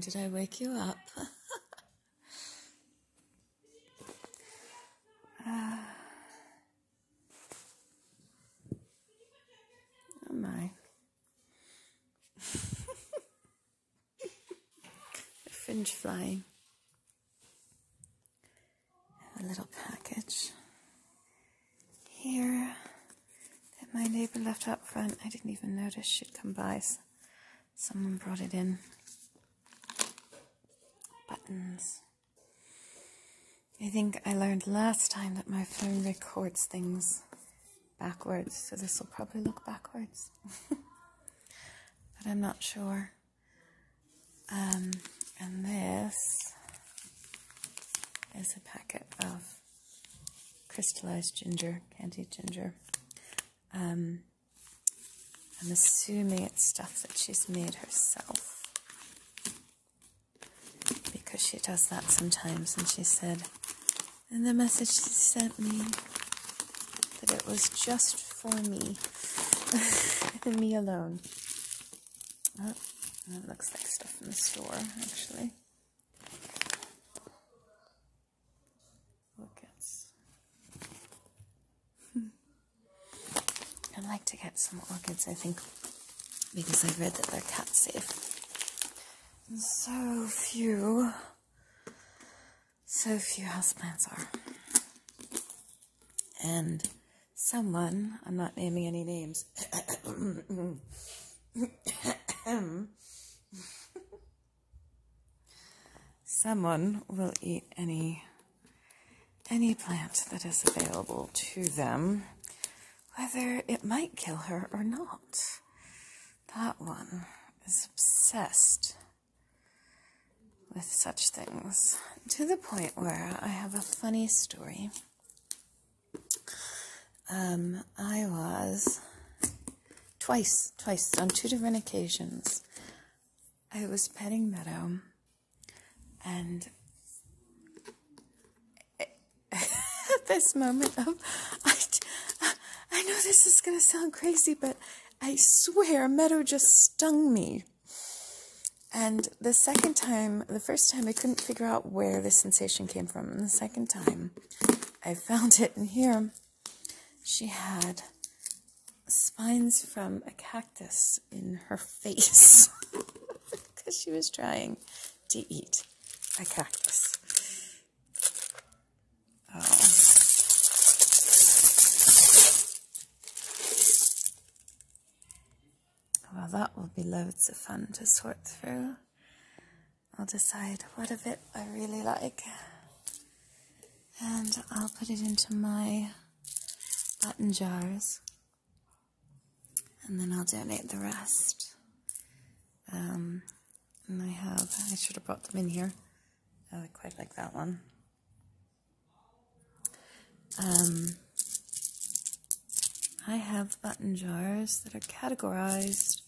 Did I wake you up? uh, oh my. fringe flying. A little package here that my neighbor left out front. I didn't even notice she'd come by. So someone brought it in. Buttons. I think I learned last time that my phone records things backwards, so this will probably look backwards. but I'm not sure. Um, and this is a packet of crystallized ginger, candied ginger. Um, I'm assuming it's stuff that she's made herself because she does that sometimes. And she said in the message she sent me that it was just for me and me alone. Oh, that looks like stuff from the store, actually. I'd like to get some orchids, I think, because I've read that they're cat safe. So few, so few houseplants are. And someone, I'm not naming any names, someone will eat any any plant that is available to them whether it might kill her or not that one is obsessed with such things. To the point where i have a funny story. Um, i was twice twice on two different occasions. I was petting meadow and at this moment of, I, I know this is going to sound crazy, but I swear Meadow just stung me. And the second time, the first time I couldn't figure out where the sensation came from. And the second time I found it in here, she had spines from a cactus in her face because she was trying to eat a cactus. Oh. Well, that will be loads of fun to sort through. I'll decide what of it I really like. And I'll put it into my button jars. And then I'll donate the rest. Um, and I have, I should have brought them in here. I quite like that one. Um, I have button jars that are categorized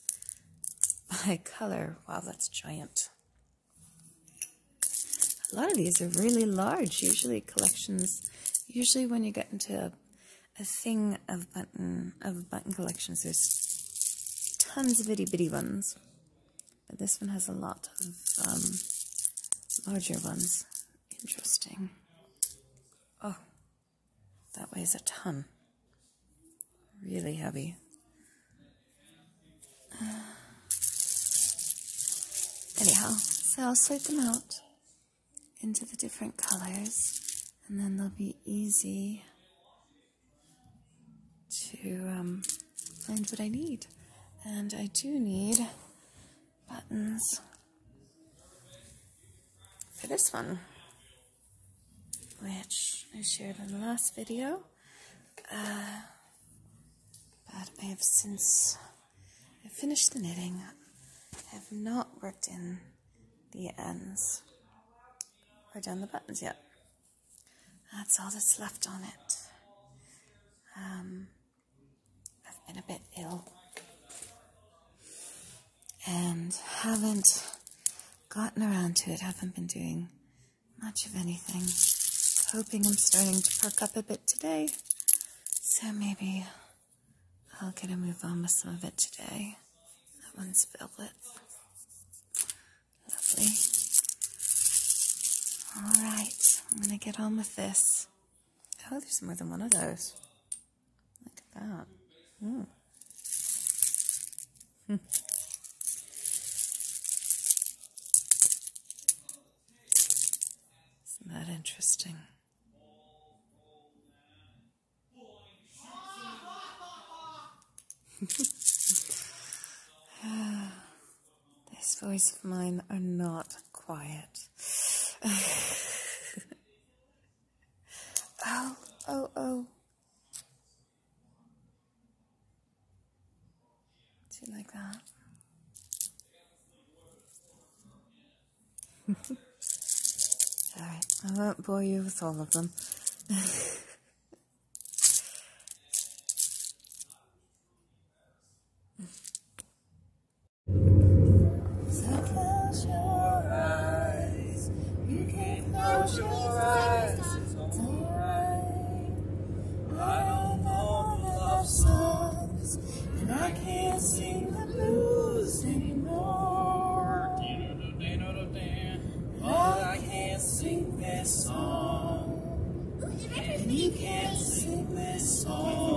by color. Wow, that's giant. A lot of these are really large. Usually collections, usually when you get into a, a thing of button of button collections, there's tons of itty bitty ones. But this one has a lot of um, larger ones. Interesting. Oh, that weighs a ton. Really heavy. Uh, anyhow, so I'll sort them out into the different colors, and then they'll be easy to um, find what I need. And I do need buttons for this one, which I shared in the last video. Uh, but I have since I finished the knitting. Have not worked in the ends or done the buttons yet. That's all that's left on it. Um, I've been a bit ill and haven't gotten around to it, haven't been doing much of anything. Hoping I'm starting to perk up a bit today, so maybe I'll get a move on with some of it today. That one's velvet. Lovely. nicely. All right, I'm going to get on with this. Oh, there's more than one of those. Look at that. Mm. Isn't that interesting? this voice of mine are not quiet. oh, oh, oh. Do you like that? Alright, I won't bore you with all of them. I don't know the songs, and I can't sing the blues anymore. I can't sing this song, and you can't sing this song.